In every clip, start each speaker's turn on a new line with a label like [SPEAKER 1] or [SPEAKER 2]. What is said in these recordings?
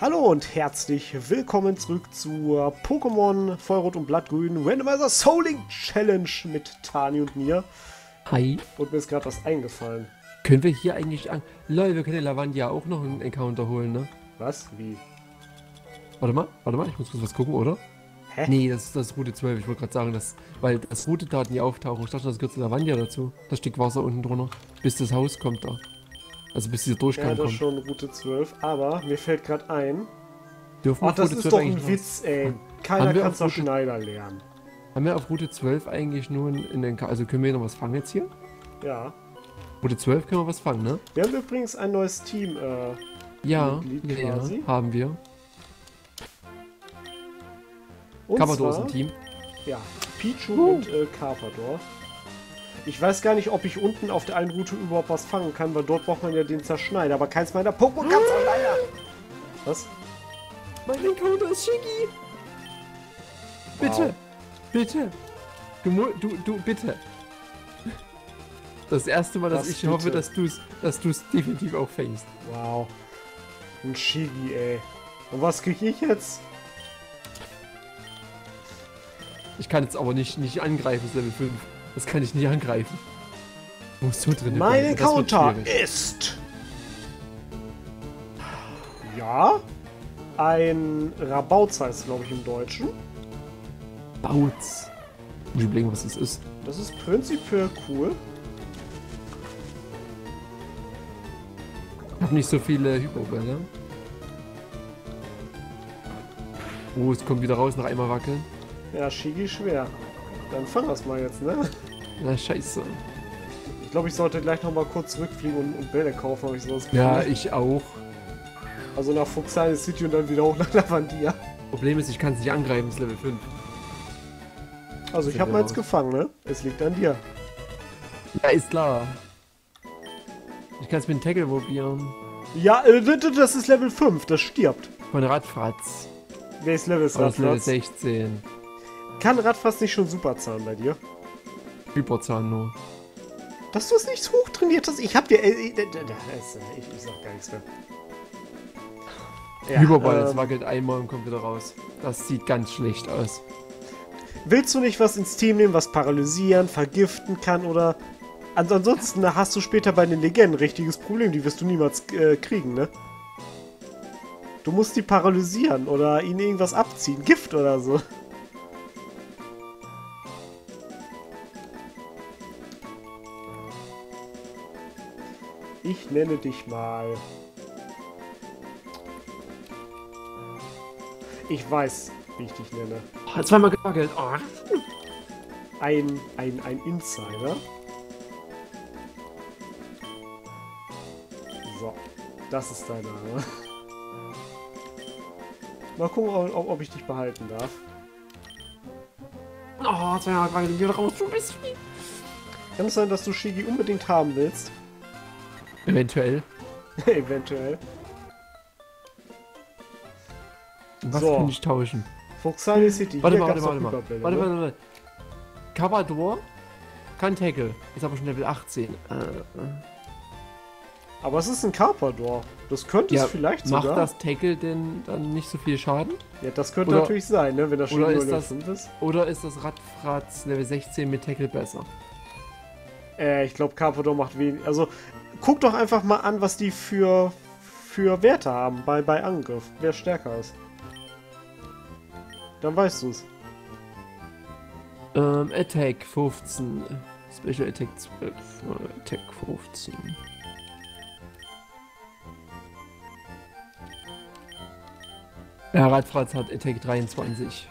[SPEAKER 1] Hallo und herzlich willkommen zurück zur Pokémon Feuerrot und Blattgrün Randomizer Souling Challenge mit Tani und mir.
[SPEAKER 2] Hi.
[SPEAKER 1] Und mir ist gerade was eingefallen.
[SPEAKER 2] Können wir hier eigentlich an. Lol, wir können Lavandia auch noch einen Encounter holen, ne?
[SPEAKER 1] Was? Wie?
[SPEAKER 2] Warte mal, warte mal, ich muss kurz was gucken, oder?
[SPEAKER 1] Hä?
[SPEAKER 2] Nee, das ist das Route 12. Ich wollte gerade sagen, dass, weil das Route-Daten nie auftauchen. Ich dachte, das gehört zu Lavandia dazu. Da steckt Wasser unten drunter. Bis das Haus kommt da. Also bis dieser
[SPEAKER 1] Ja,
[SPEAKER 2] Durchgang
[SPEAKER 1] das ist
[SPEAKER 2] kommt.
[SPEAKER 1] schon Route 12, aber mir fällt gerade ein.
[SPEAKER 2] Dürfen
[SPEAKER 1] Ach, das
[SPEAKER 2] Route
[SPEAKER 1] ist
[SPEAKER 2] 12
[SPEAKER 1] doch ein Witz, ey. Keiner kann doch Schneider lernen.
[SPEAKER 2] Haben wir auf Route 12 eigentlich nur in den. Also können wir noch was fangen jetzt hier?
[SPEAKER 1] Ja.
[SPEAKER 2] Route 12 können wir was fangen, ne?
[SPEAKER 1] Wir haben übrigens ein neues Team. Äh,
[SPEAKER 2] Ja, ja, ja, haben wir.
[SPEAKER 1] und
[SPEAKER 2] Carpador ist ein Team.
[SPEAKER 1] Ja, Pichu
[SPEAKER 2] Uh.
[SPEAKER 1] und äh, Carpador. Ich weiß gar nicht, ob ich unten auf der einen Route überhaupt was fangen kann, weil dort braucht man ja den Zerschneider. Aber keins meiner Pokémon kann Zerschneider. Was?
[SPEAKER 2] Mein Encounter ist Shiggy! Bitte!
[SPEAKER 1] Wow.
[SPEAKER 2] Bitte! Du, du, du, bitte! Das erste Mal, dass
[SPEAKER 1] Was
[SPEAKER 2] ich
[SPEAKER 1] bitte?
[SPEAKER 2] hoffe, dass du es dass du's definitiv auch fängst.
[SPEAKER 1] Wow. Ein Shigi, ey. Und was krieg ich jetzt?
[SPEAKER 2] Ich kann jetzt aber nicht, nicht angreifen, das ist Level 5. Das kann ich nicht angreifen. Muss so drin
[SPEAKER 1] Mein
[SPEAKER 2] schwierig.
[SPEAKER 1] ist. Ja. Ein Rabauz heißt, glaube ich, im Deutschen.
[SPEAKER 2] Bautz. Muss ich überlegen, was das ist.
[SPEAKER 1] Das ist prinzipiell cool.
[SPEAKER 2] Ich hab nicht so viele Hyperbälle. Oh, es kommt wieder raus, nach einmal wackeln.
[SPEAKER 1] Ja, Shigi schwer. Dann fang das mal jetzt, ne?
[SPEAKER 2] Na, scheiße.
[SPEAKER 1] Ich glaube, ich sollte gleich noch mal kurz zurückfliegen und, und Bälle kaufen, habe ich so das
[SPEAKER 2] Ja, ich auch.
[SPEAKER 1] Also nach Fuxane City und dann wieder hoch nach Lavandia.
[SPEAKER 2] Problem ist, ich kann es nicht angreifen, ist Level 5.
[SPEAKER 1] Also ich habe meins
[SPEAKER 2] raus.
[SPEAKER 1] gefangen, ne? Es liegt an dir.
[SPEAKER 2] Ja, ist klar. Ich kann es mit dem Tackle probieren.
[SPEAKER 1] Ja, äh, das ist Level 5, das stirbt.
[SPEAKER 2] Von Radfratz.
[SPEAKER 1] Welches Level ist
[SPEAKER 2] Aus Level
[SPEAKER 1] Radfratz?
[SPEAKER 2] 16.
[SPEAKER 1] Kann Radfratz nicht schon Superzahn bei dir?
[SPEAKER 2] Hyperzahn nur.
[SPEAKER 1] Dass du es nicht hoch trainiert hast? Ich hab dir... Äh, äh, d- das, äh, ich, sag gar nichts mehr. Ja,
[SPEAKER 2] Hyperball, es
[SPEAKER 1] ähm,
[SPEAKER 2] wackelt einmal und kommt wieder raus. Das sieht ganz schlecht aus.
[SPEAKER 1] Willst du nicht was ins Team nehmen, was paralysieren, vergiften kann oder... Ans- Ansonsten hast du später bei den Legenden ein richtiges Problem. Die wirst du niemals äh, kriegen, ne? Du musst die paralysieren oder ihnen irgendwas abziehen. Gift oder so. Ich nenne dich mal... Ich weiß, wie ich dich nenne.
[SPEAKER 2] Oh, zweimal gewackelt. Oh.
[SPEAKER 1] ein, ein, ein Insider. So, das ist dein Name. Mal gucken, ob, ob ich dich behalten darf.
[SPEAKER 2] Oh, zweimal gewackelt wieder raus. Du bist.
[SPEAKER 1] Kann es sein, dass du Shigi unbedingt haben willst?
[SPEAKER 2] Eventuell.
[SPEAKER 1] Eventuell.
[SPEAKER 2] Was
[SPEAKER 1] So.
[SPEAKER 2] kann ich tauschen?
[SPEAKER 1] Fuxani City.
[SPEAKER 2] Warte
[SPEAKER 1] hier
[SPEAKER 2] mal, warte mal, warte mal. Warte mal, warte mal. Cabador kann Tackle. Ist aber schon Level 18. Äh, äh.
[SPEAKER 1] Aber es ist ein Carpador. Das könnte
[SPEAKER 2] Ja,
[SPEAKER 1] es vielleicht
[SPEAKER 2] Macht
[SPEAKER 1] sogar.
[SPEAKER 2] das Tackle denn dann nicht so viel Schaden?
[SPEAKER 1] Ja, das könnte
[SPEAKER 2] Oder-
[SPEAKER 1] natürlich sein, ne? Wenn das Shigi
[SPEAKER 2] oder ist
[SPEAKER 1] Level
[SPEAKER 2] das-
[SPEAKER 1] 5 ist.
[SPEAKER 2] Oder ist das Radfratz Level 16 mit Tackle besser?
[SPEAKER 1] Äh, ich glaube, Carpador macht wenig. Also, guck doch einfach mal an, was die für, für Werte haben bei, bei Angriff. Wer stärker ist. Dann weißt du's.
[SPEAKER 2] Ähm, Attack 15. Special Attack 12. äh, Attack 15. Ja, Radfratz hat Attack 23.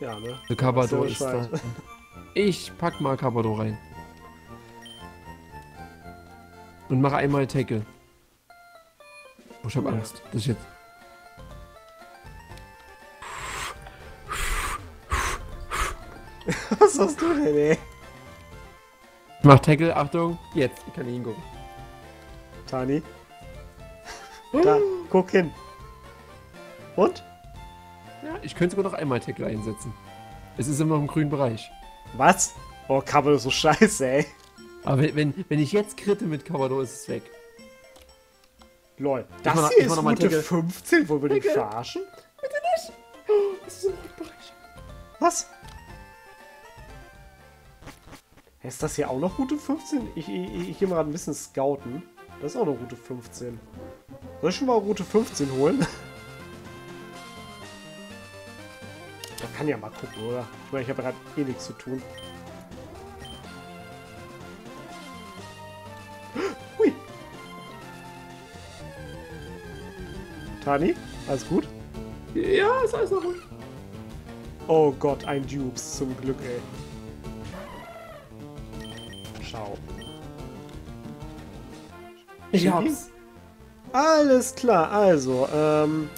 [SPEAKER 1] Ja, ne? Hast
[SPEAKER 2] ist da.
[SPEAKER 1] Bescheid.
[SPEAKER 2] Ich pack mal Cabador rein. Und mache einmal Tackle. Oh, ich hab
[SPEAKER 1] Ja.
[SPEAKER 2] Angst. Das ist jetzt.
[SPEAKER 1] Was hast du denn, ey?
[SPEAKER 2] Ich mach Tackle, Achtung, jetzt. Ich kann ihn gucken.
[SPEAKER 1] Tani? Da, guck hin. Und?
[SPEAKER 2] Ja, ich könnte sogar noch einmal Tackle einsetzen. Es ist immer noch im grünen Bereich.
[SPEAKER 1] Was? Oh, Kabel ist so scheiße, ey.
[SPEAKER 2] Aber wenn, wenn, wenn ich jetzt kritte mit Cabador, ist es weg.
[SPEAKER 1] Lol. Das
[SPEAKER 2] mach-
[SPEAKER 1] hier ist
[SPEAKER 2] noch
[SPEAKER 1] Route
[SPEAKER 2] Decke.
[SPEAKER 1] 15. Wollen wir den verarschen?
[SPEAKER 2] Das ist im Bereich.
[SPEAKER 1] Was? Ist das hier auch noch Route 15? Ich, ich, ich gehe mal gerade ein bisschen scouten. Das ist auch noch Route 15. Soll ich schon mal Route 15 holen? Man kann ja mal gucken, oder? Ich meine, ich habe gerade eh nichts zu tun. Tani, alles gut?
[SPEAKER 2] Ja, ist alles noch gut.
[SPEAKER 1] Oh Gott, ein Dupes, zum Glück, ey. Ciao.
[SPEAKER 2] Ich hab's.
[SPEAKER 1] Alles klar, also, ähm...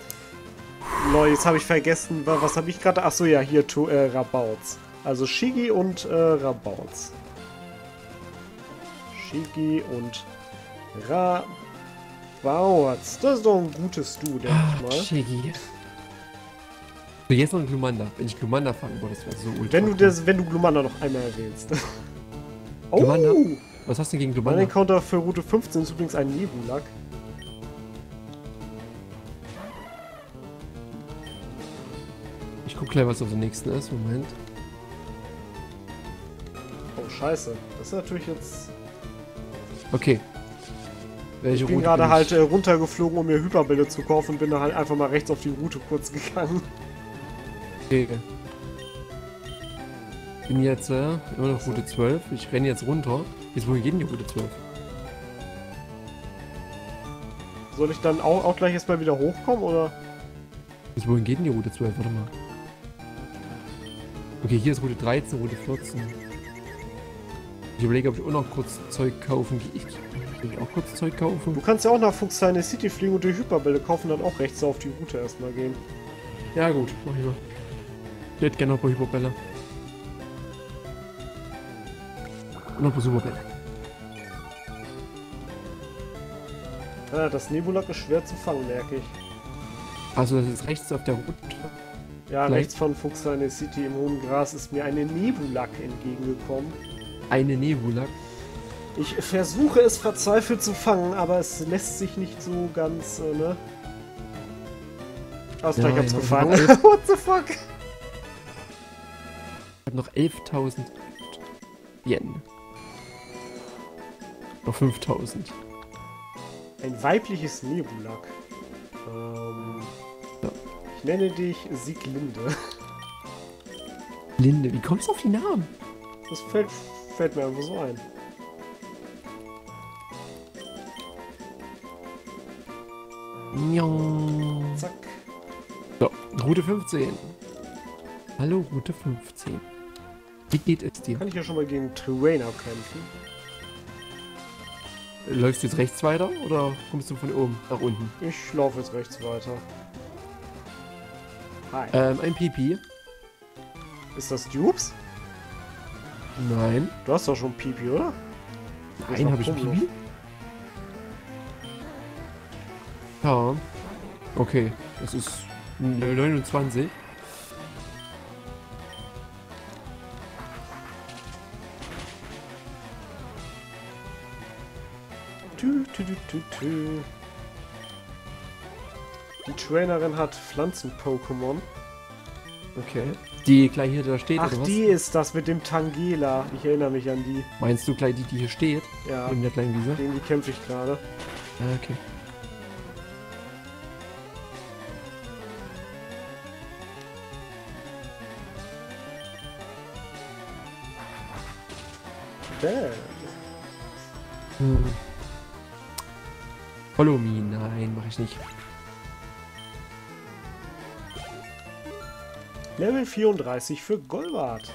[SPEAKER 1] Leute, jetzt habe ich vergessen, wa- was habe ich gerade... Achso, ja, hier, tu, äh, Rabauts. Also Shigi und äh, Rabauts. Shigi und Rabauts. Das ist doch ein gutes Du, denke ich mal.
[SPEAKER 2] Shiggy. So, jetzt noch ein Glumanda. Wenn ich Glumanda fangen würde, das wäre so ultra.
[SPEAKER 1] Wenn du, das, wenn du Glumanda noch einmal erwähnst. oh!
[SPEAKER 2] Glumanda? Was hast du denn gegen
[SPEAKER 1] Mein
[SPEAKER 2] Glumanda?
[SPEAKER 1] Encounter für Route 15 ist übrigens ein Nebulak.
[SPEAKER 2] Ich guck gleich, was auf der nächsten ist. Moment.
[SPEAKER 1] Oh, scheiße. Das ist natürlich jetzt...
[SPEAKER 2] Okay. Welche
[SPEAKER 1] Ich bin
[SPEAKER 2] Route
[SPEAKER 1] gerade
[SPEAKER 2] bin
[SPEAKER 1] halt äh, runtergeflogen, um mir Hyperbälle zu kaufen und bin dann halt einfach mal rechts auf die Route kurz gegangen.
[SPEAKER 2] Okay. Bin jetzt äh, immer noch Route 12. Ich renne jetzt runter. Jetzt wohin geht denn die Route 12?
[SPEAKER 1] Soll ich dann auch, auch gleich erstmal wieder hochkommen, oder?
[SPEAKER 2] Jetzt wohin geht denn die Route 12? Warte mal. Okay, hier ist Route 13, Route 14. Ich überlege, ob ich auch noch kurz Zeug kaufen gehe. Will ich auch kurz Zeug
[SPEAKER 1] Du
[SPEAKER 2] kaufen?
[SPEAKER 1] kannst ja auch nach Fuchsheine City fliegen und die Hyperbälle kaufen, dann auch rechts auf die Route erstmal gehen.
[SPEAKER 2] Ja gut, mach ich mal. Ich hätte gerne noch ein paar Hyperbälle. Und noch ein paar Superbälle.
[SPEAKER 1] Ah, das Nebulak ist schwer zu fangen, merke ich.
[SPEAKER 2] Also das ist rechts auf der Route.
[SPEAKER 1] Ja,
[SPEAKER 2] Vielleicht-
[SPEAKER 1] rechts von Fuchsheine City im hohen Gras ist mir eine Nebulak entgegengekommen.
[SPEAKER 2] Eine Nebula.
[SPEAKER 1] Ich versuche es verzweifelt zu fangen, aber es lässt sich nicht so ganz, äh, ne? Alles
[SPEAKER 2] Ja,
[SPEAKER 1] gleich hab's
[SPEAKER 2] ja,
[SPEAKER 1] gefangen.
[SPEAKER 2] hab
[SPEAKER 1] What the fuck?
[SPEAKER 2] Ich habe noch 11.000 Yen. Noch 5.000.
[SPEAKER 1] Ein weibliches Nebulak. Ähm,
[SPEAKER 2] Ja.
[SPEAKER 1] Ich nenne dich Sieglinde.
[SPEAKER 2] Linde, wie kommst du auf die Namen?
[SPEAKER 1] Das fällt, fällt mir einfach so ein.
[SPEAKER 2] Njong.
[SPEAKER 1] Zack.
[SPEAKER 2] So, Route 15. Hallo, Route 15. Wie geht es dir?
[SPEAKER 1] Kann ich ja schon mal gegen Trainer kämpfen.
[SPEAKER 2] Läufst du jetzt rechts weiter oder kommst du von oben nach unten?
[SPEAKER 1] Ich laufe jetzt rechts weiter. Hi.
[SPEAKER 2] Ähm, ein Pipi.
[SPEAKER 1] Ist das Dupes?
[SPEAKER 2] Nein.
[SPEAKER 1] Du hast doch schon Pipi, oder?
[SPEAKER 2] Nein, habe ich. Pipi? Ja. Okay, das ist Level 29.
[SPEAKER 1] Tü, tü, tü, tü, tü. Die Trainerin hat Pflanzen-Pokémon.
[SPEAKER 2] Okay. Die gleich hier da steht,
[SPEAKER 1] Ach, die ist das mit dem Tangela. Ich erinnere mich an die.
[SPEAKER 2] Meinst du gleich die, die hier steht?
[SPEAKER 1] Ja,
[SPEAKER 2] In der kleinen Wiese?
[SPEAKER 1] gegen die kämpfe ich gerade.
[SPEAKER 2] Ah, okay.
[SPEAKER 1] Bäh.
[SPEAKER 2] Hm. Follow me. Nein, mache ich nicht.
[SPEAKER 1] Level 34 für Golbart.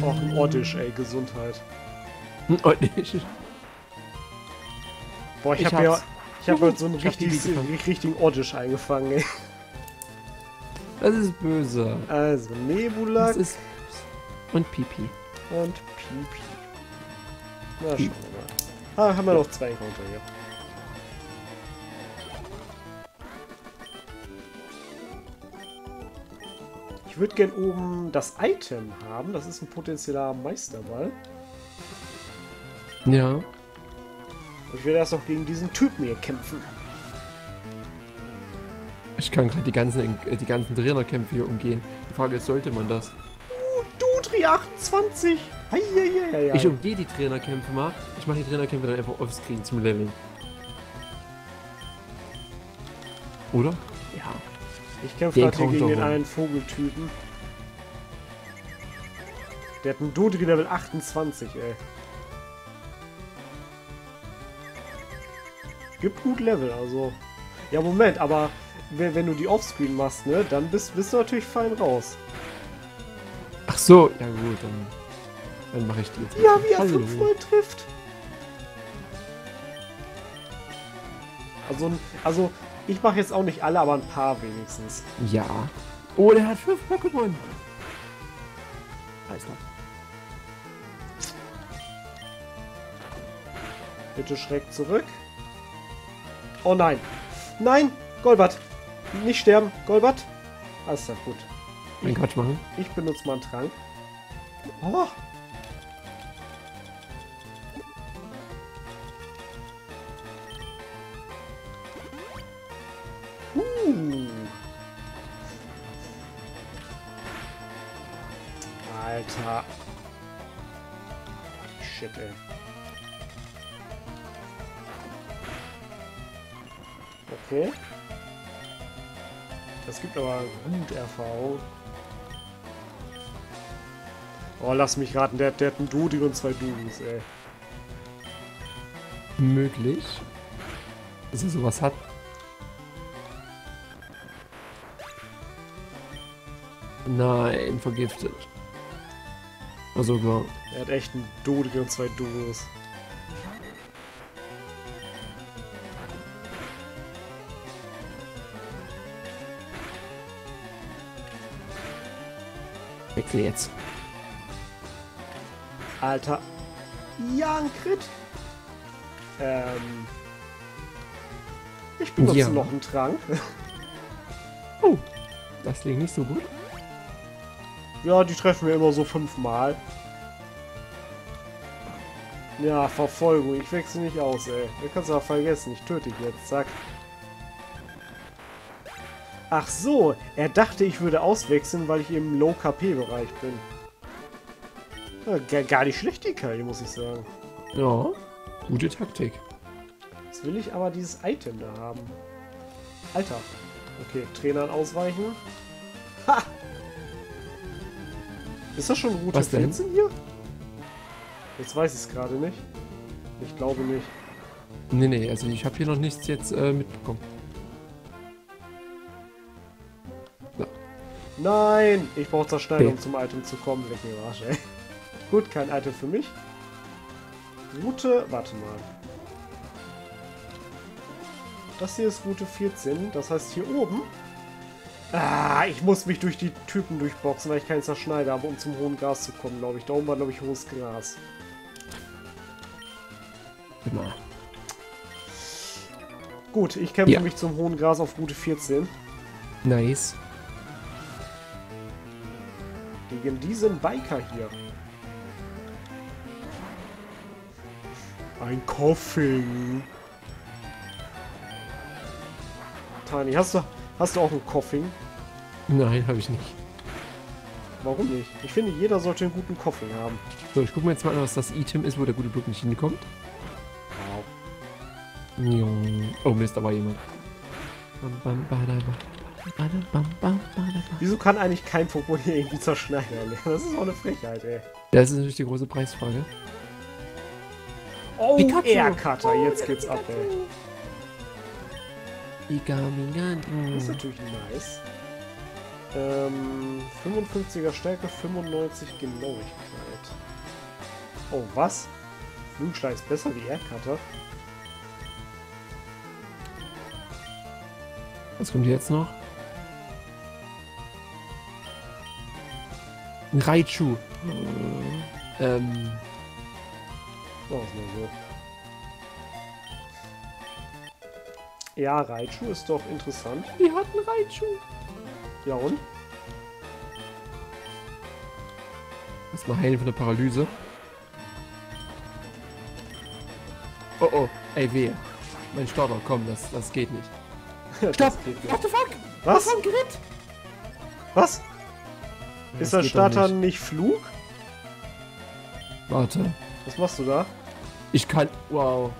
[SPEAKER 1] Och, ein Oddisch, ey, Gesundheit.
[SPEAKER 2] Nicht.
[SPEAKER 1] Boah, ich,
[SPEAKER 2] Ich
[SPEAKER 1] hab mir...
[SPEAKER 2] hab's.
[SPEAKER 1] Ich habe heute so einen
[SPEAKER 2] hab
[SPEAKER 1] richtig, richtigen Oddisch eingefangen, ey.
[SPEAKER 2] Das ist böse.
[SPEAKER 1] Also, Nebulak
[SPEAKER 2] Das ist und Pipi.
[SPEAKER 1] und Pipi. Na, schauen wir mal. Ah, haben wir noch zwei Encounter hier. Ich würde gern oben das Item haben. Das ist ein potenzieller Meisterball.
[SPEAKER 2] Ja.
[SPEAKER 1] Ich werde erst noch gegen diesen Typen hier kämpfen.
[SPEAKER 2] Ich kann gerade die ganzen, äh, die ganzen Trainerkämpfe hier umgehen. Die Frage ist, sollte man das?
[SPEAKER 1] Dudri 28! Heieieiei.
[SPEAKER 2] Ich umgehe die Trainerkämpfe mal. Ich mache die Trainerkämpfe dann einfach offscreen zum Leveln. Oder?
[SPEAKER 1] Ja. Ich kämpfe gerade gegen den einen Vogeltypen. Der hat einen Dodri Level 28, ey. Gibt gut Level, also. Ja, Moment, aber wenn, wenn du die Offscreen machst, ne, dann bist, bist du natürlich fein raus.
[SPEAKER 2] So, ja gut, dann, dann mache ich die jetzt.
[SPEAKER 1] Ja, wie er
[SPEAKER 2] Hallo.
[SPEAKER 1] fünfmal trifft. Also, also ich mache jetzt auch nicht alle, aber ein paar wenigstens.
[SPEAKER 2] Ja. Oh, der hat fünf Pokémon. Alles klar.
[SPEAKER 1] Bitte schreck zurück. Oh nein. Nein, Golbert. Nicht sterben, Golbert. Alles klar, gut.
[SPEAKER 2] Ein Quatsch machen.
[SPEAKER 1] Ich benutze mal einen Trank. Oh. Uh. Alter. Shit, ey. Okay. Das gibt aber gut Erfahrung. Oh, lass mich raten, der, der hat einen Dudi und zwei Dudis, ey.
[SPEAKER 2] Möglich. Dass er sowas hat. Nein, vergiftet. Also klar.
[SPEAKER 1] Er hat echt einen Dodi und zwei Dudis.
[SPEAKER 2] Wechsel jetzt.
[SPEAKER 1] Alter. Ja, ein Crit. Ähm. Ich benutze
[SPEAKER 2] Ja.
[SPEAKER 1] noch einen Trank.
[SPEAKER 2] Oh, das klingt nicht so gut.
[SPEAKER 1] Ja, die treffen wir immer so fünfmal. Ja, Verfolgung. Ich wechsle nicht aus, ey. Du kannst aber vergessen. Ich töte dich jetzt. Zack. Ach so. Er dachte, ich würde auswechseln, weil ich im Low-KP-Bereich bin. Ja, gar, nicht schlecht, die KI, muss ich sagen.
[SPEAKER 2] Ja, gute Taktik.
[SPEAKER 1] Jetzt will ich aber dieses Item da haben. Alter. Okay, Trainern ausweichen. Ha! Ist das schon Route
[SPEAKER 2] Was denn?
[SPEAKER 1] 14 hier? Jetzt weiß ich es gerade nicht. Ich glaube nicht.
[SPEAKER 2] Nee, nee, also ich habe hier noch nichts jetzt äh, mitbekommen.
[SPEAKER 1] Nein! Ich brauche Zerschneidung,
[SPEAKER 2] Okay.
[SPEAKER 1] um zum Item zu kommen. Leck mir Arsch, ey. Gut, kein Item für mich. Route, warte mal. Das hier ist Route 14. Das heißt hier oben. Ah, ich muss mich durch die Typen durchboxen, weil ich keinen Zerschneider habe, um zum hohen Gras zu kommen, glaube ich. Da oben war, glaube ich, hohes Gras.
[SPEAKER 2] Immer.
[SPEAKER 1] Gut, ich kämpfe
[SPEAKER 2] Ja.
[SPEAKER 1] mich zum hohen Gras auf Route 14.
[SPEAKER 2] Nice.
[SPEAKER 1] Gegen diesen Biker hier. Ein Coughing. Tani, hast du, hast du auch ein Coughing?
[SPEAKER 2] Nein, habe ich nicht.
[SPEAKER 1] Warum nicht? Ich finde, jeder sollte einen guten Coughing haben.
[SPEAKER 2] So, ich gucke mir jetzt mal an, was das Item ist, wo der gute Blut nicht hinkommt.
[SPEAKER 1] Wow.
[SPEAKER 2] Njong. Oh Mist, da war jemand.
[SPEAKER 1] Wieso kann eigentlich kein Pokémon hier irgendwie zerschneidern? lernen? Das ist auch eine Frechheit, ey.
[SPEAKER 2] Das ist natürlich die große Preisfrage.
[SPEAKER 1] Oh,
[SPEAKER 2] Pikachu.
[SPEAKER 1] Aircutter, jetzt geht's ab, ey.
[SPEAKER 2] Igamingan.
[SPEAKER 1] Das ist natürlich nice. Ähm, 55er Stärke, 95 Genauigkeit. Oh, was? Flügelschlag ist besser wie Aircutter?
[SPEAKER 2] Was kommt jetzt noch? Ein Raichu. Ähm,
[SPEAKER 1] Oh, ist nur so. Ja, Raichu ist doch interessant.
[SPEAKER 2] wir hatten Raichu.
[SPEAKER 1] Ja und?
[SPEAKER 2] Erstmal heilen von der Paralyse. Oh oh. Ey, weh. Mein Starter, komm, das, das geht nicht.
[SPEAKER 1] Das
[SPEAKER 2] Stopp!
[SPEAKER 1] geht nicht.
[SPEAKER 2] What the fuck?
[SPEAKER 1] Was?
[SPEAKER 2] ein Gerät?
[SPEAKER 1] Was?
[SPEAKER 2] Das
[SPEAKER 1] Ist der Starter
[SPEAKER 2] nicht.
[SPEAKER 1] nicht Flug?
[SPEAKER 2] Warte.
[SPEAKER 1] Was machst du da?
[SPEAKER 2] Ich kann. Wow.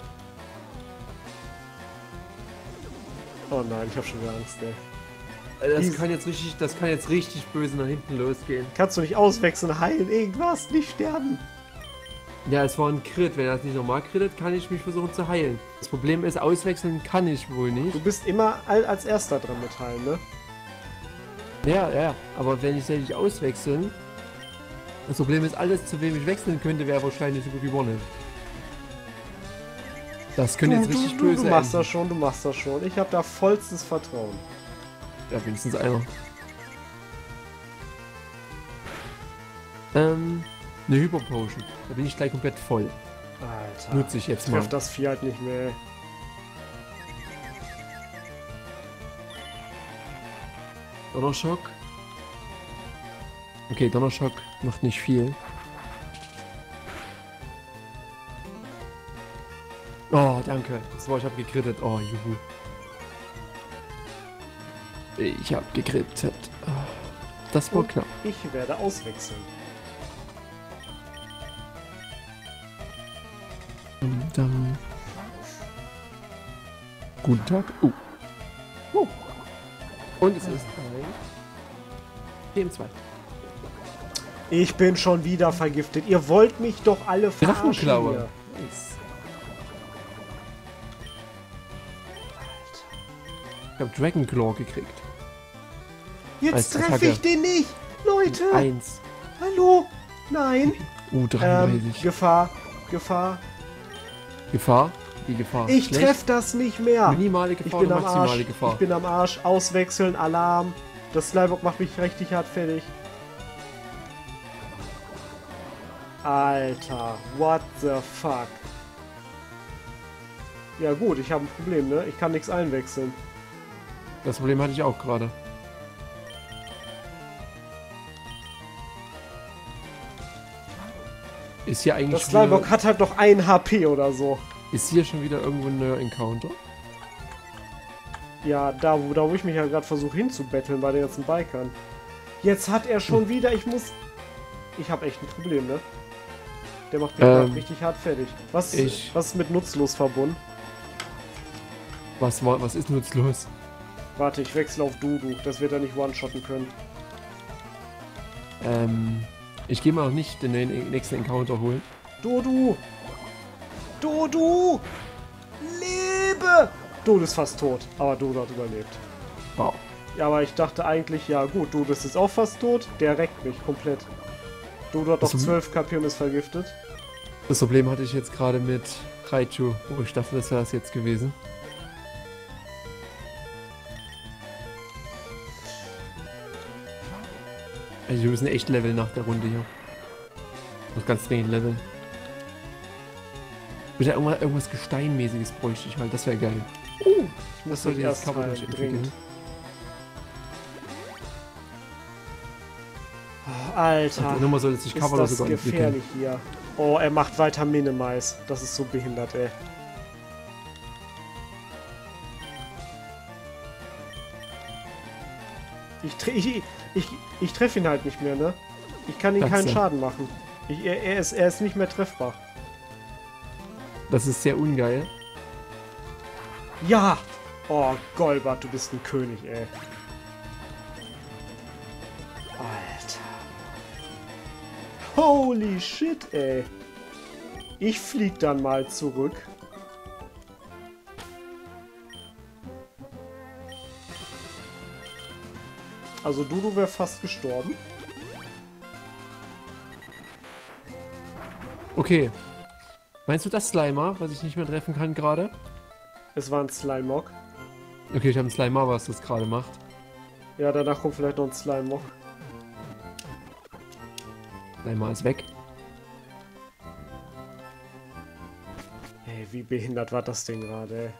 [SPEAKER 1] Oh nein, ich hab schon wieder Angst, ey.
[SPEAKER 2] Äh, Das
[SPEAKER 1] Dies-
[SPEAKER 2] kann jetzt richtig, das kann jetzt richtig böse nach hinten losgehen.
[SPEAKER 1] Kannst du nicht auswechseln, heilen, irgendwas, nicht sterben.
[SPEAKER 2] Ja, es war ein Crit. Wenn er es nicht normal crittet, kann ich mich versuchen zu heilen. Das Problem ist, auswechseln kann ich wohl nicht.
[SPEAKER 1] Du bist immer all- als erster dran mit heilen, ne?
[SPEAKER 2] Ja, ja. Aber wenn ich nicht auswechseln. Das Problem ist, alles, zu wem ich wechseln könnte, wäre wahrscheinlich so gut wie One. Das könnte jetzt richtig
[SPEAKER 1] du, du,
[SPEAKER 2] böse
[SPEAKER 1] du machst
[SPEAKER 2] enden.
[SPEAKER 1] das schon, du machst das schon. Ich hab da vollstes Vertrauen.
[SPEAKER 2] Ja, wenigstens einer. Ähm, eine Hyper-Potion. Da bin ich gleich komplett voll.
[SPEAKER 1] Alter.
[SPEAKER 2] Nutze ich jetzt mal.
[SPEAKER 1] Treff das Vieh halt nicht mehr. ey.
[SPEAKER 2] Donnerschock. Okay, Donnerschock macht nicht viel. Danke. Das war, ich hab gekrittet. Oh, juhu. Ich hab gekrittet. Das war
[SPEAKER 1] Und
[SPEAKER 2] knapp.
[SPEAKER 1] Ich werde auswechseln.
[SPEAKER 2] Und dann... Guten Tag. Oh. Oh. Und es ist ein... PM2.
[SPEAKER 1] Ich bin schon wieder vergiftet. Ihr wollt mich doch alle verarschen
[SPEAKER 2] Drachenklaue.
[SPEAKER 1] hier.
[SPEAKER 2] Nice. Ich hab Dragon Claw gekriegt.
[SPEAKER 1] Jetzt treffe ich den nicht. Leute,
[SPEAKER 2] Eins.
[SPEAKER 1] hallo. Nein.
[SPEAKER 2] Uh,
[SPEAKER 1] Ähm,
[SPEAKER 2] 33.
[SPEAKER 1] Gefahr. Gefahr.
[SPEAKER 2] Gefahr? Die Gefahr.
[SPEAKER 1] Ich treffe das nicht mehr.
[SPEAKER 2] Minimale
[SPEAKER 1] Ich
[SPEAKER 2] Gefahr
[SPEAKER 1] bin
[SPEAKER 2] oder
[SPEAKER 1] am
[SPEAKER 2] maximale
[SPEAKER 1] Arsch.
[SPEAKER 2] Gefahr?
[SPEAKER 1] Ich bin am Arsch. Auswechseln, Alarm. Das Slimebock macht mich richtig hart fertig. Alter, what the fuck? Ja gut, ich habe ein Problem, ne? Ich kann nichts einwechseln.
[SPEAKER 2] Das Problem hatte ich auch gerade. Ist hier eigentlich
[SPEAKER 1] Das
[SPEAKER 2] wieder,
[SPEAKER 1] hat halt noch ein HP oder so.
[SPEAKER 2] ist hier schon wieder irgendwo ein neuer Encounter?
[SPEAKER 1] Ja, da wo, da wo ich mich ja gerade versuche hinzubetteln bei den ganzen Bikern. Jetzt hat er schon wieder, ich muss... Ich habe echt ein Problem, ne? Der macht mich
[SPEAKER 2] Ähm,
[SPEAKER 1] richtig hart fertig. Was,
[SPEAKER 2] ich-
[SPEAKER 1] was ist mit nutzlos verbunden?
[SPEAKER 2] Was was ist nutzlos?
[SPEAKER 1] Warte, ich wechsle auf Dudu. Das wird er nicht one-shotten können.
[SPEAKER 2] Ähm, ich gehe mal noch nicht den nächsten Encounter holen.
[SPEAKER 1] Dodu! Dodu! Lebe! Dodu ist fast tot, aber Dodu hat überlebt.
[SPEAKER 2] Wow.
[SPEAKER 1] Ja, aber ich dachte eigentlich, ja gut, Dodu ist jetzt auch fast tot. Der reckt mich komplett. Dodu hat noch
[SPEAKER 2] Also-
[SPEAKER 1] 12 KP und ist vergiftet.
[SPEAKER 2] Das Problem hatte ich jetzt gerade mit Raichu, wo ich dachte, das wäre das jetzt gewesen. Also wir müssen echt leveln nach der Runde hier. Ich muss ganz dringend leveln. Bitte irgendwas, irgendwas Gesteinmäßiges bräuchte ich halt, das wäre geil.
[SPEAKER 1] Ich muss
[SPEAKER 2] Das jetzt Cover nicht entwickeln.
[SPEAKER 1] Oh, Alter,
[SPEAKER 2] Die Nummer sollte sich
[SPEAKER 1] ist
[SPEAKER 2] Cover
[SPEAKER 1] das
[SPEAKER 2] sogar entwickeln.
[SPEAKER 1] gefährlich hier. Oh, er macht weiter Minimize. Das ist so behindert, ey. Ich, ich, ich, ich treffe ihn halt nicht mehr, ne? Ich kann ihm keinen. Schaden machen. Ich, er, er, ist, er ist nicht mehr treffbar.
[SPEAKER 2] Das ist sehr ungeil.
[SPEAKER 1] Ja! Oh, Golbert, du bist ein König, ey. Alter. Holy shit, ey. Ich flieg dann mal zurück. Also Dudu wäre fast gestorben.
[SPEAKER 2] Okay. Meinst du das Slimer, was ich nicht mehr treffen kann gerade?
[SPEAKER 1] Es war ein Slimog.
[SPEAKER 2] Okay, ich habe einen Slimer, was das gerade macht.
[SPEAKER 1] Ja, danach kommt vielleicht noch ein Slimog.
[SPEAKER 2] Slimer ist weg.
[SPEAKER 1] Ey, wie behindert war das Ding gerade, ey.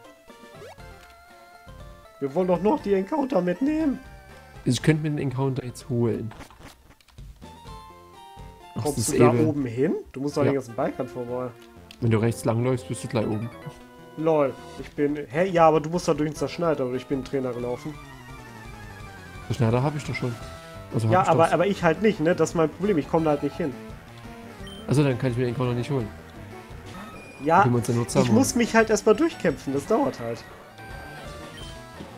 [SPEAKER 1] Wir wollen doch noch die Encounter mitnehmen.
[SPEAKER 2] Ich könnte mir den Encounter jetzt holen. Ach,
[SPEAKER 1] Kommst du da
[SPEAKER 2] Ebel.
[SPEAKER 1] oben hin? Du musst doch
[SPEAKER 2] Ja.
[SPEAKER 1] den ganzen Bikern vorbei.
[SPEAKER 2] Wenn du rechts langläufst, bist du gleich oben.
[SPEAKER 1] Lol, ich bin... Hä? Ja, aber du musst da durch den Zerschneider oder ich bin Trainer gelaufen.
[SPEAKER 2] So Schneider habe ich doch schon. Also
[SPEAKER 1] Ja, aber, aber ich halt nicht, ne? Das ist mein Problem. Ich komme da halt nicht hin.
[SPEAKER 2] Also dann kann ich mir den Encounter nicht holen.
[SPEAKER 1] Ja, ich
[SPEAKER 2] zusammen
[SPEAKER 1] muss mich halt erstmal durchkämpfen. Das dauert halt.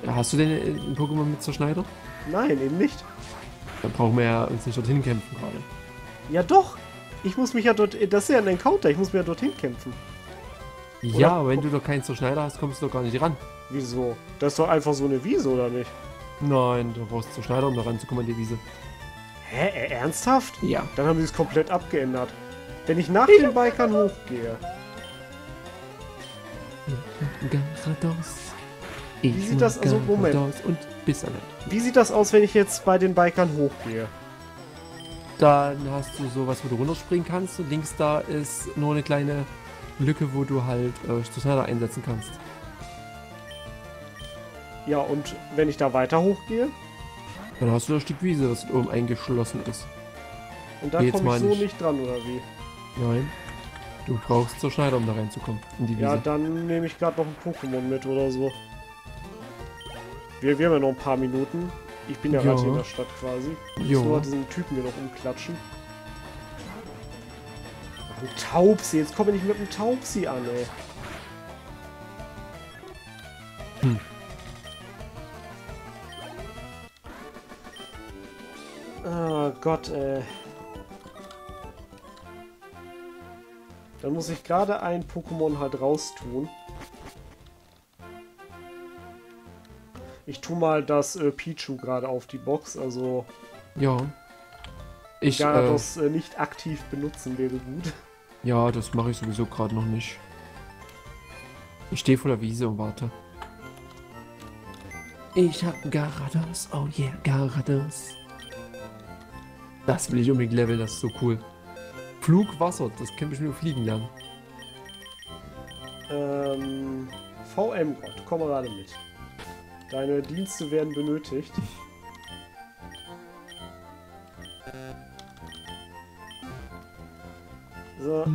[SPEAKER 2] holen. Hast du denn äh, ein Pokémon mit Zerschneider?
[SPEAKER 1] Nein, eben nicht.
[SPEAKER 2] Dann brauchen wir ja uns nicht dorthin kämpfen gerade.
[SPEAKER 1] Ja, doch. Ich muss mich ja dort... Das ist ja ein Encounter. Ich muss mich ja dorthin kämpfen.
[SPEAKER 2] Ja, aber wenn du doch keinen Zerschneider hast, kommst du doch gar nicht ran.
[SPEAKER 1] Wieso? Das ist doch einfach so eine Wiese, oder nicht?
[SPEAKER 2] Nein, du brauchst Zerschneider, um da ranzukommen an die Wiese.
[SPEAKER 1] Hä? Äh, Ernsthaft?
[SPEAKER 2] Ja.
[SPEAKER 1] Dann haben sie es komplett abgeändert. Wenn ich nach den Bikern hochgehe,
[SPEAKER 2] Garados. Ich
[SPEAKER 1] Wie sieht das- also, Moment.
[SPEAKER 2] Und bis alle.
[SPEAKER 1] wie sieht das aus, wenn ich jetzt bei den Bikern hochgehe?
[SPEAKER 2] Dann hast du sowas, wo du runterspringen kannst und links da ist nur eine kleine Lücke, wo du halt äh, Zerschneider einsetzen kannst.
[SPEAKER 1] Ja, und wenn ich da weiter hochgehe?
[SPEAKER 2] Dann hast du das Stück Wiese, das oben eingeschlossen ist.
[SPEAKER 1] Und da komme ich so
[SPEAKER 2] nicht.
[SPEAKER 1] nicht dran, oder wie?
[SPEAKER 2] Nein. Du brauchst Zerschneider, um da reinzukommen.
[SPEAKER 1] Ja, dann nehme ich gerade noch ein Pokémon mit oder so. Wir, wir haben ja noch ein paar Minuten. Ich bin ja gerade hier in der Stadt quasi. Ich muss nur diesen Typen hier noch umklatschen. Ach, ein Taubsi. Jetzt komme ich nicht mit einem Taubsi an, ey.
[SPEAKER 2] Hm.
[SPEAKER 1] Oh Gott, ey. Dann muss ich gerade ein Pokémon halt raustun. Ich tu mal das äh, Pichu gerade auf die Box, also
[SPEAKER 2] Ja. Ich,
[SPEAKER 1] ja,
[SPEAKER 2] äh,
[SPEAKER 1] das äh, nicht aktiv benutzen wäre gut.
[SPEAKER 2] ja, das mache ich sowieso gerade noch nicht. Ich stehe vor der Wiese und warte. Ich hab Garados, oh yeah, Garados. Das will ich unbedingt leveln, das ist so cool. Flug, Wasser, das kann ich nur fliegen lernen.
[SPEAKER 1] Ähm, VM Gott, komm gerade mit. Deine Dienste werden benötigt. So,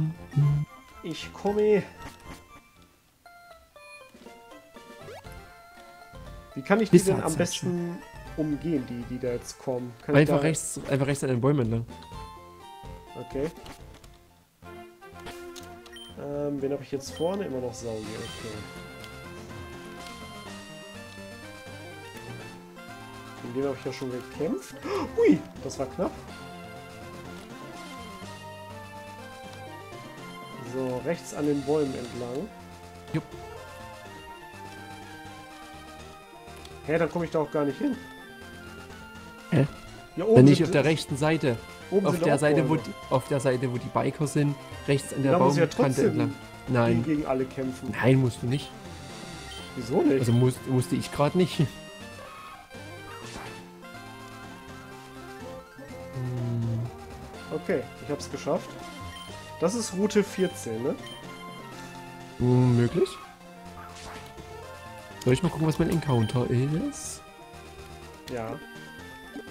[SPEAKER 1] ich komme. Wie kann ich die denn
[SPEAKER 2] halt
[SPEAKER 1] am besten umgehen, die, die da jetzt kommen? Kann
[SPEAKER 2] Einfach rechts, einfach rechts an den Bäumen entlang.
[SPEAKER 1] Okay. Ähm, wen habe ich jetzt vorne? Immer noch Sauge, okay. Gegen den habe ich ja schon gekämpft. Hui, das war knapp. So, rechts an den Bäumen entlang.
[SPEAKER 2] Jupp.
[SPEAKER 1] Hä, dann komme ich da auch gar nicht hin.
[SPEAKER 2] Hä?
[SPEAKER 1] Ja, oben
[SPEAKER 2] Dann nicht auf der rechten Seite.
[SPEAKER 1] oben
[SPEAKER 2] Auf der Seite, wo die, auf der Seite, wo die Biker sind, rechts an der
[SPEAKER 1] Da ja
[SPEAKER 2] Baumkante
[SPEAKER 1] trotzdem
[SPEAKER 2] entlang. Nein,
[SPEAKER 1] gegen alle kämpfen.
[SPEAKER 2] nein, musst du nicht.
[SPEAKER 1] Wieso nicht?
[SPEAKER 2] Also musst, musste ich gerade nicht.
[SPEAKER 1] Okay, ich hab's geschafft. Das ist Route 14, ne?
[SPEAKER 2] Hm, möglich. Soll ich mal gucken, was mein Encounter ist?
[SPEAKER 1] Ja.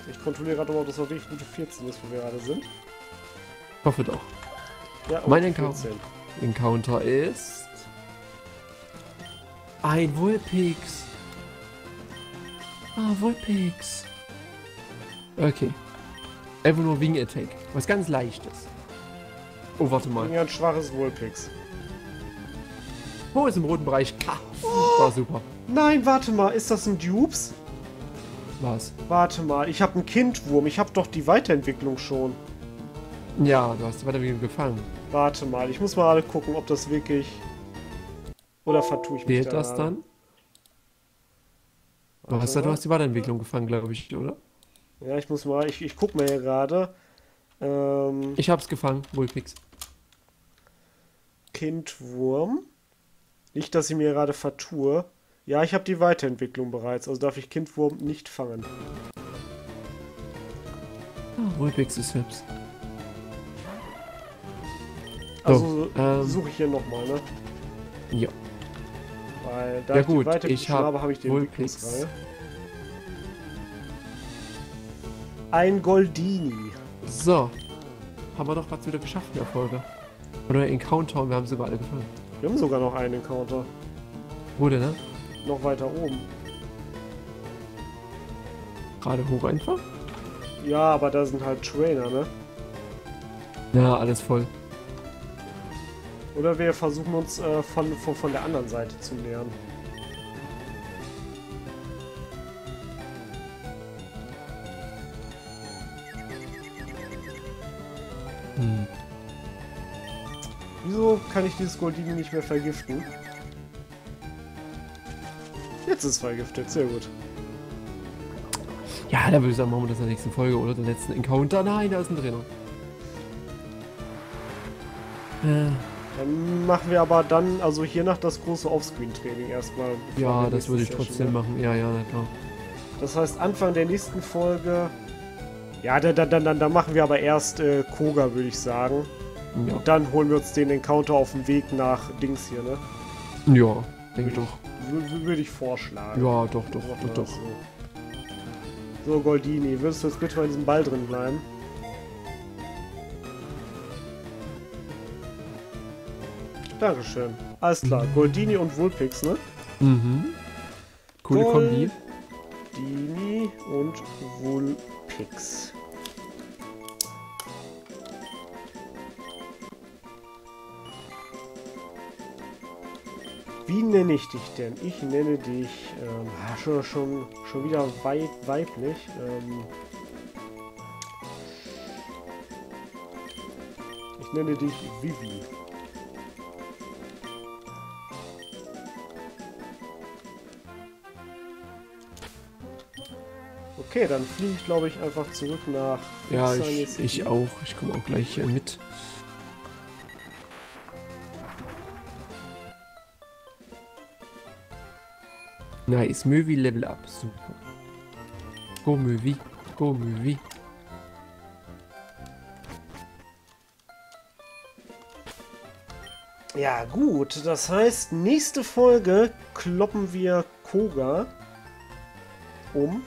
[SPEAKER 1] Ich kontrolliere gerade mal, ob das wirklich Route 14 ist, wo wir gerade sind.
[SPEAKER 2] Ich hoffe doch.
[SPEAKER 1] Ja,
[SPEAKER 2] Mein Encounter.
[SPEAKER 1] 14.
[SPEAKER 2] Encounter ist... Ein Vulpix. Ah, Vulpix. Okay. Einfach nur Wing Attack. Was ganz leichtes. Oh, warte mal.
[SPEAKER 1] Ja, ein schwaches Wohlpix.
[SPEAKER 2] Wo ist im roten Bereich? Ah, war super.
[SPEAKER 1] Nein, warte mal, ist das ein Dupes?
[SPEAKER 2] Was?
[SPEAKER 1] Warte mal, ich habe einen Kindwurm. Ich habe doch die Weiterentwicklung schon.
[SPEAKER 2] Ja, du hast weiter wieder gefangen.
[SPEAKER 1] Warte mal, ich muss mal gucken, ob das wirklich... Oder vertue ich mich
[SPEAKER 2] Fehlt
[SPEAKER 1] da
[SPEAKER 2] das dann? Du hast, du hast die Weiterentwicklung gefangen, glaube ich, oder?
[SPEAKER 1] Ja, ich muss mal... Ich, ich guck mal hier gerade. Ähm,
[SPEAKER 2] Ich hab's gefangen, Vulpix.
[SPEAKER 1] Kindwurm. Nicht, dass ich mir gerade vertue. Ja, ich habe die Weiterentwicklung bereits, also darf ich Kindwurm nicht fangen.
[SPEAKER 2] Ah, Vulpix ist hübsch.
[SPEAKER 1] Also
[SPEAKER 2] ähm,
[SPEAKER 1] suche ich hier nochmal, ne?
[SPEAKER 2] Ja.
[SPEAKER 1] Weil da
[SPEAKER 2] Ja
[SPEAKER 1] ich die
[SPEAKER 2] gut,
[SPEAKER 1] Weiterentwicklung
[SPEAKER 2] ich hab
[SPEAKER 1] habe, habe ich die
[SPEAKER 2] Vulpix.
[SPEAKER 1] Entwicklungsreihe. Ein Goldini.
[SPEAKER 2] So. Haben wir doch was wieder geschafft in der Folge. Oder Encounter und wir haben sogar alle gefangen.
[SPEAKER 1] Wir haben sogar noch einen Encounter.
[SPEAKER 2] Wo denn, ne?
[SPEAKER 1] Noch weiter oben.
[SPEAKER 2] Gerade hoch einfach?
[SPEAKER 1] Ja, aber da sind halt Trainer, ne?
[SPEAKER 2] Ja, alles voll.
[SPEAKER 1] Oder wir versuchen uns äh, von, von, von der anderen Seite zu nähern.
[SPEAKER 2] Hm.
[SPEAKER 1] Wieso kann ich dieses Goldini nicht mehr vergiften? Jetzt ist es vergiftet, sehr gut.
[SPEAKER 2] Ja, da würde ich sagen, machen wir das in der nächsten Folge oder der letzten Encounter. Nein, da ist ein Trainer. Äh,
[SPEAKER 1] Dann machen wir aber dann, also hiernach das große Offscreen-Training erstmal.
[SPEAKER 2] ja, das würde ich trotzdem machen. Ja, ja, na klar.
[SPEAKER 1] Das heißt, Anfang der nächsten Folge. Ja, dann, dann, dann, dann machen wir aber erst äh, Koga, würde ich sagen.
[SPEAKER 2] Ja,
[SPEAKER 1] Und dann holen wir uns den Encounter auf dem Weg nach Dings hier, ne?
[SPEAKER 2] ja denke ich doch.
[SPEAKER 1] Würde ich vorschlagen.
[SPEAKER 2] Ja, doch, doch, doch, doch.
[SPEAKER 1] So. so, Goldini, willst du jetzt bitte mal in diesem Ball drin bleiben? Dankeschön. Alles klar, Goldini und Vulpix, ne?
[SPEAKER 2] Mhm. Coole
[SPEAKER 1] Gold.
[SPEAKER 2] Kombi.
[SPEAKER 1] Dini und Vulpix. Wie nenne ich dich denn? Ich nenne dich ähm, schon, schon, schon wieder wei weiblich. Ähm, ich nenne dich Vivi. Okay, dann fliege ich glaube ich einfach zurück nach
[SPEAKER 2] Ja, ich, ich auch. Ich komme auch gleich äh, mit. Nice, Möwi Level Up. Super. Go Möwi. Go Möwi.
[SPEAKER 1] Ja, gut. Das heißt, nächste Folge kloppen wir Koga um.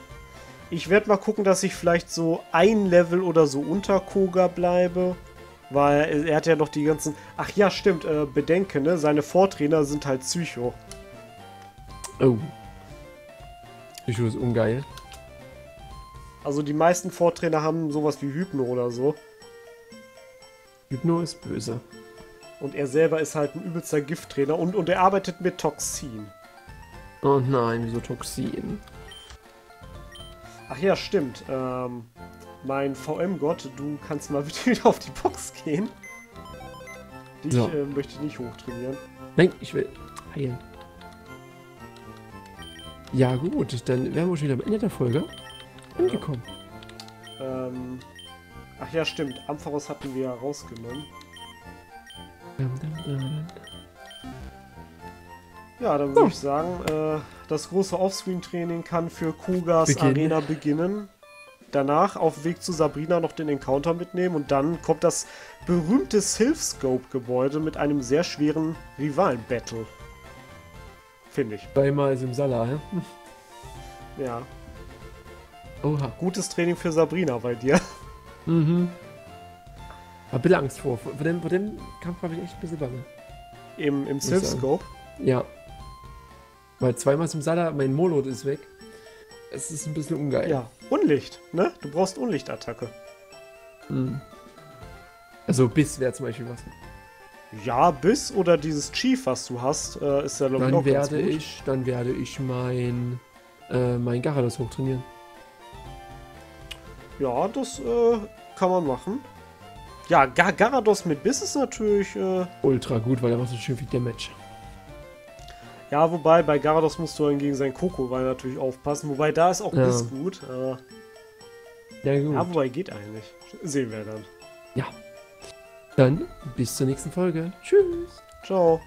[SPEAKER 1] Ich werde mal gucken, dass ich vielleicht so ein Level oder so unter Koga bleibe. Weil er hat ja noch die ganzen. Ach ja, stimmt. Äh, bedenke, ne? Seine Vortrainer sind halt Psycho.
[SPEAKER 2] Oh. Ich ist ungeil.
[SPEAKER 1] Also die meisten Vortrainer haben sowas wie Hypno oder so.
[SPEAKER 2] Hypno ist böse.
[SPEAKER 1] Und er selber ist halt ein übelster Gifttrainer und, und er arbeitet mit Toxin.
[SPEAKER 2] Oh nein, wieso Toxin?
[SPEAKER 1] Ach ja, stimmt. Ähm, mein VM-Gott, du kannst mal bitte wieder auf die Box gehen. Dich
[SPEAKER 2] So.
[SPEAKER 1] äh, möchte ich nicht hochtrainieren.
[SPEAKER 2] Nein, ich will heilen. Ja gut, dann wären wir schon wieder am Ende der Folge angekommen.
[SPEAKER 1] Ähm, ach ja, stimmt. Ampharos hatten wir ja rausgenommen.
[SPEAKER 2] Dum, dum, dum.
[SPEAKER 1] Ja, dann würde ich sagen, äh, das große Offscreen-Training kann für Kugas
[SPEAKER 2] Beginnen.
[SPEAKER 1] Arena beginnen. Danach auf Weg zu Sabrina noch den Encounter mitnehmen und dann kommt das berühmte Sylph-Scope-Gebäude mit einem sehr schweren Rivalen-Battle. Finde ich.
[SPEAKER 2] Zweimal Simsala, hä?
[SPEAKER 1] Ja.
[SPEAKER 2] Oha.
[SPEAKER 1] Gutes Training für Sabrina bei dir.
[SPEAKER 2] Mhm. Hab ein bisschen Angst vor. Vor dem, vor dem Kampf habe ich echt ein bisschen Bange.
[SPEAKER 1] Im, im. Sylph-Scope.
[SPEAKER 2] Ja. Weil zweimal Simsala, mein Molot ist weg. Es ist ein bisschen ungeil.
[SPEAKER 1] Ja. Unlicht, ne? Du brauchst Unlichtattacke.
[SPEAKER 2] Mhm. Also Biss wäre zum Beispiel was.
[SPEAKER 1] Ja, Biss oder dieses Chief, was du hast, äh, ist ja glaub ich,
[SPEAKER 2] Dann
[SPEAKER 1] auch ganz
[SPEAKER 2] werde
[SPEAKER 1] gut.
[SPEAKER 2] ich, dann werde ich mein, äh, mein Garados hochtrainieren.
[SPEAKER 1] Ja, das äh, kann man machen. Ja, Gar Garados mit Biss ist natürlich. Äh,
[SPEAKER 2] Ultra gut, weil er macht so schön viel Damage.
[SPEAKER 1] Ja, wobei bei Garados musst du dann gegen seinen Kokowai natürlich aufpassen. Wobei da ist auch
[SPEAKER 2] Ja.
[SPEAKER 1] Biss gut. Äh,
[SPEAKER 2] Ja gut.
[SPEAKER 1] ja, wobei geht eigentlich. Sehen wir dann.
[SPEAKER 2] Ja. Dann bis zur nächsten Folge. Tschüss.
[SPEAKER 1] Ciao.